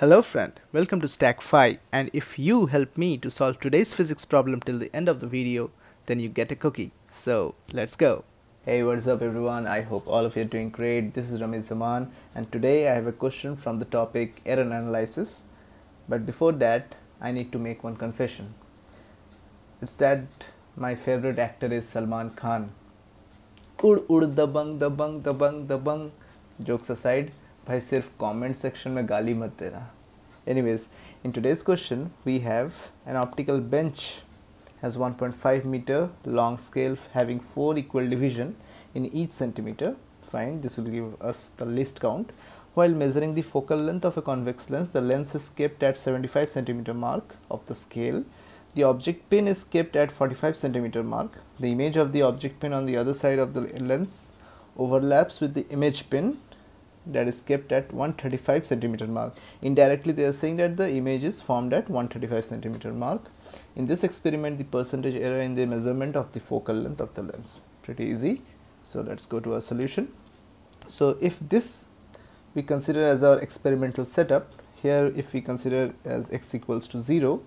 Hello friend, welcome to StackPhy and if you help me to solve today's physics problem till the end of the video then you get a cookie. So let's go. Hey what's up everyone, I hope all of you are doing great. This is Ramiz Zaman and today I have a question from the topic error analysis. But before that I need to make one confession. It's that my favorite actor is Salman Khan. Ud ud dabang dabang dabang dabang. Jokes aside, भाई सिर्फ comment section में गाली मत देना anyways in today's question we have an optical bench has 1.5 meter long scale having four equal division in each centimeter fine this will give us the least count while measuring the focal length of a convex lens the lens is kept at 75 centimeter mark of the scale the object pin is kept at 45 centimeter mark the image of the object pin on the other side of the lens overlaps with the image pin that is kept at 135 centimeter mark. Indirectly they are saying that the image is formed at 135 centimeter mark. In this experiment the percentage error in the measurement of the focal length of the lens. Pretty easy. So let's go to our solution. So if this we consider as our experimental setup here if we consider as x equals to 0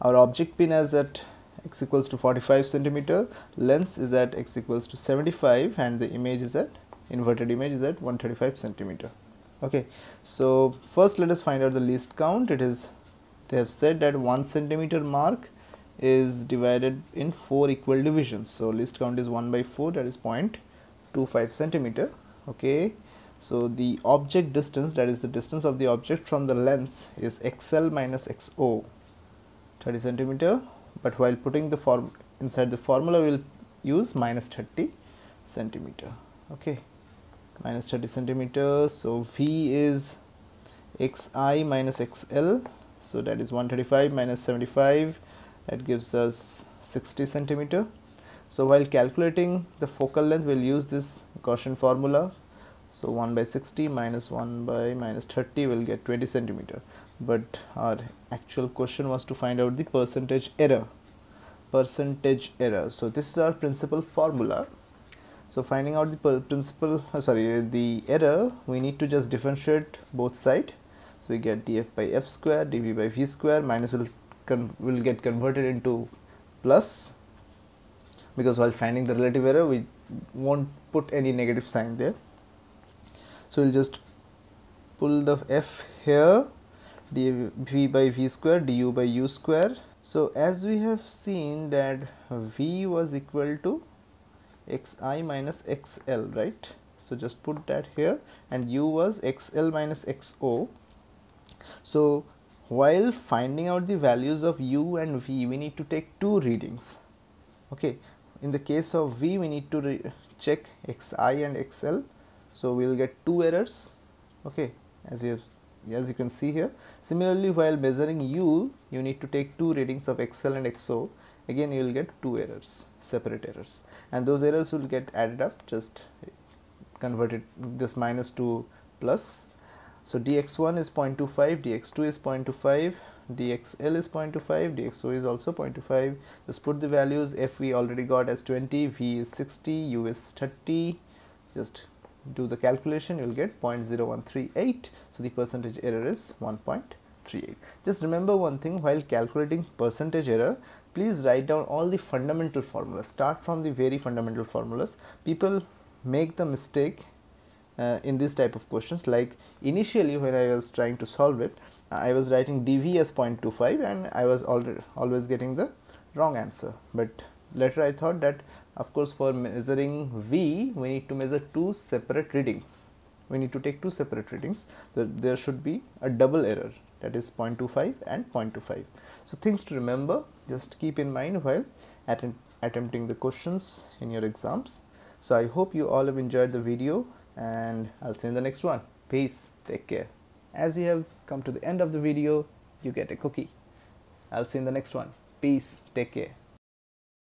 our object pin is at x equals to 45 centimeter lens is at x equals to 75 and the image is at inverted image is at 135 centimeter. Okay so first let us find out the least count. It is they have said that 1 centimeter mark is divided in 4 equal divisions. So least count is 1 by 4 that is 0.25 centimeter. Okay so the object distance that is the distance of the object from the lens is xl minus xo 30 centimeter. But while putting the form inside the formula we will use minus 30 centimeter. Okay minus 30 centimeters. So v is xi minus xl so that is 135 minus 75 that gives us 60 centimeter. So while calculating the focal length we'll use this Gaussian formula. So 1 by 60 minus 1 by minus 30 will get 20 centimeter. But our actual question was to find out the percentage error. Percentage error. So this is our principal formula so finding out the principal uh, sorry the error we need to just differentiate both side. So we get df by f square dv by v square minus will will get converted into plus. Because while finding the relative error we won't put any negative sign there. So we'll just pull the f here dv by v square du by u square. So as we have seen that v was equal to xi minus xl right? So just put that here. And u was xl minus xo so while finding out the values of u and v we need to take two readings. Okay? In the case of v we need to check xi and xl so we will get two errors. Okay? As you as you can see here. Similarly while measuring u you need to take two readings of xl and xo again you will get two errors separate errors. And those errors will get added up just convert it this minus to plus. So dx1 is 0.25 dx2 is 0.25 dxl is 0.25 dxo is also 0.25 just put the values f we already got as 20 v is 60 u is 30 just do the calculation you will get 0.0138 so the percentage error is 1.38 just remember one thing while calculating percentage error please write down all the fundamental formulas. Start from the very fundamental formulas. People make the mistake uh, in this type of questions. Like initially when I was trying to solve it I was writing dv as 0.25 and I was always getting the wrong answer. But later I thought that of course for measuring v we need to measure two separate readings. We need to take two separate readings. There should be a double error that is 0.25 and 0.25 so things to remember just keep in mind while attempting the questions in your exams. So i hope you all have enjoyed the video and i'll see you in the next one. Peace. Take care. As you have come to the end of the video you get a cookie. I'll see you in the next one. Peace. Take care